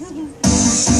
よし!